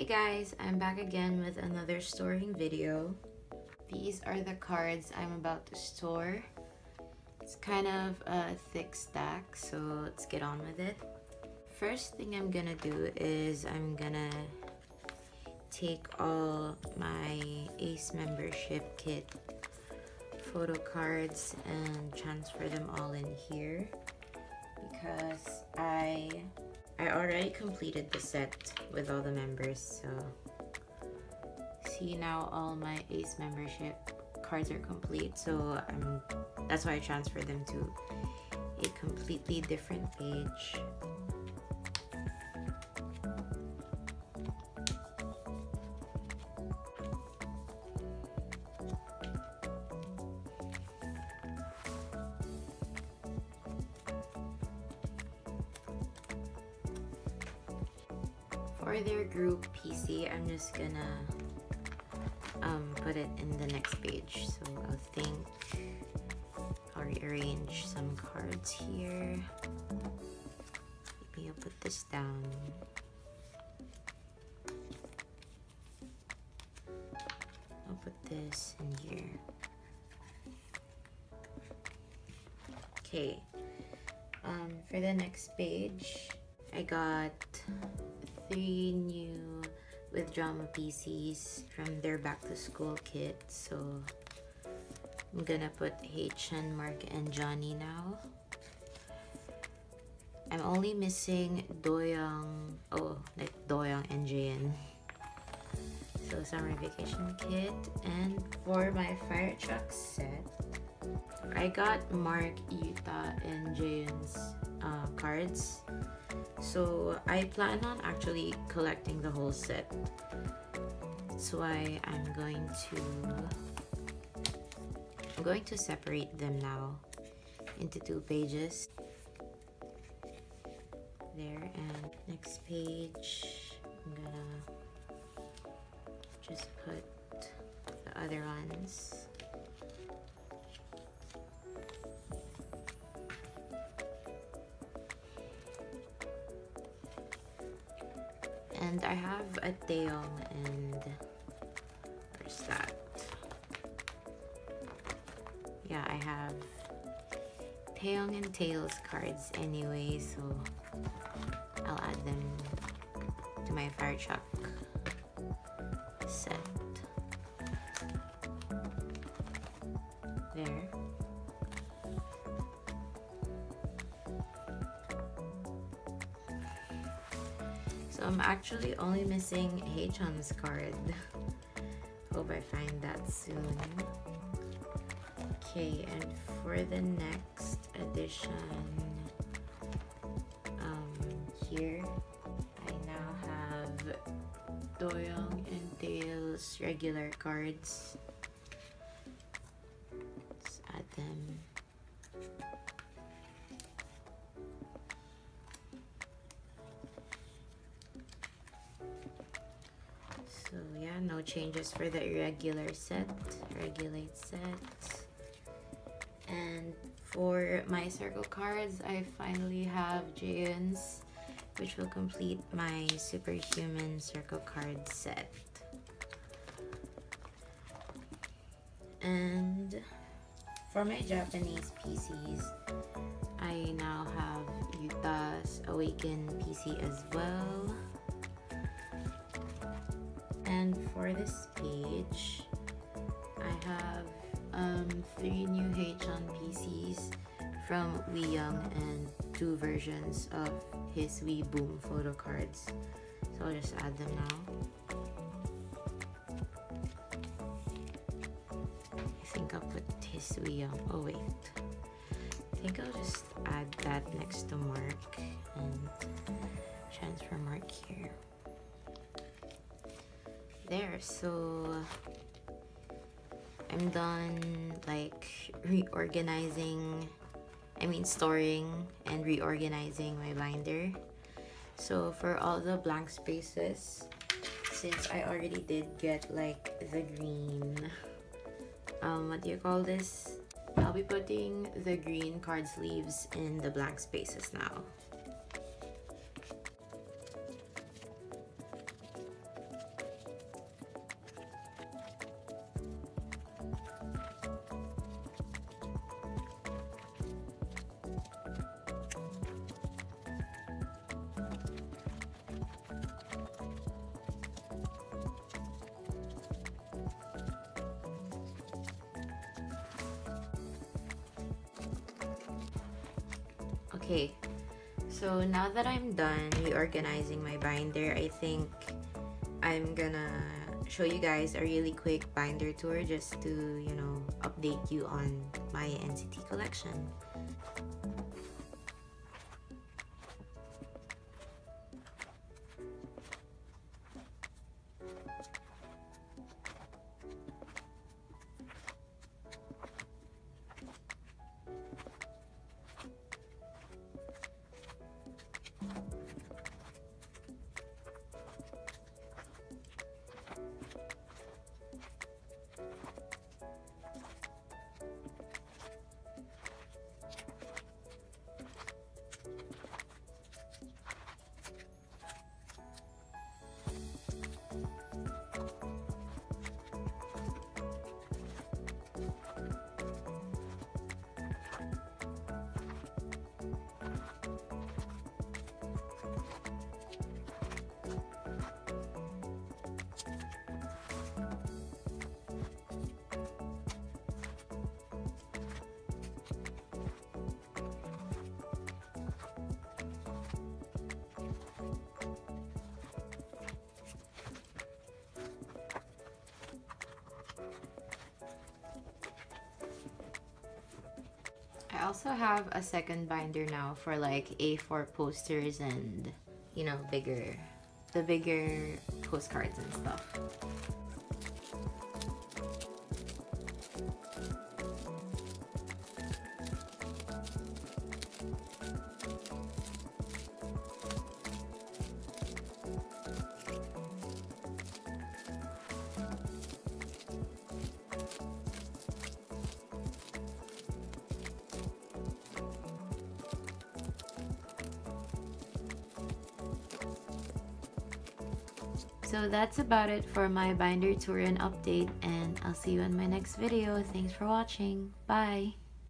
Hey guys, I'm back again with another storing video. These are the cards I'm about to store. It's kind of a thick stack, so let's get on with it. First thing I'm gonna do is I'm gonna take all my ACE membership kit photo cards and transfer them all in here because I I already completed the set with all the members so. See now all my ACE membership cards are complete so I'm that's why I transferred them to a completely different page for their group PC, I'm just gonna um, put it in the next page. So I'll think I'll rearrange some cards here. Maybe I'll put this down. I'll put this in here. Okay. Um, for the next page, I got three new with drama PCs from their back to school kit. So I'm gonna put Haechan, Mark, and Johnny now. I'm only missing Doyoung, oh, like Doyoung and Jaehyun. So summer vacation kit. And for my fire truck set, I got Mark, Yuta, and Jaehyun's uh, cards. So I plan on actually collecting the whole set. Why I'm going to I'm going to separate them now into two pages. There and next page I'm gonna just put the other ones. And I have a Taeyong and where's that? Yeah, I have Taeyong and Taeil's cards anyway, so I'll add them to my fire truck set. There. So I'm actually only missing Haechan's card. Hope I find that soon. Okay, and for the next edition, um, here I now have Doyoung and Taeil's regular cards. Changes for the irregular set, regulate set. And for my circle cards, I finally have Jaehyun's, which will complete my superhuman circle card set. And for my Japanese PCs, I now have Yuta's Awaken PC as well. And for this page, I have um, three new Haechan PCs from We Young and two versions of his We Boom photo cards. So I'll just add them now. I think I'll put his We Young. Oh wait. I think I'll just add that next to Mark and transfer Mark here there so I'm done like reorganizing I mean storing and reorganizing my binder. So for all the blank spaces since I already did get like the green um what do you call this? I'll be putting the green card sleeves in the blank spaces now Okay, so now that I'm done reorganizing my binder, I think I'm gonna show you guys a really quick binder tour just to, you know, update you on my NCT collection. Also have a second binder now for like A4 posters and, you know, bigger, the bigger postcards and stuff. So that's about it for my binder tour and update and I'll see you in my next video. Thanks for watching. Bye!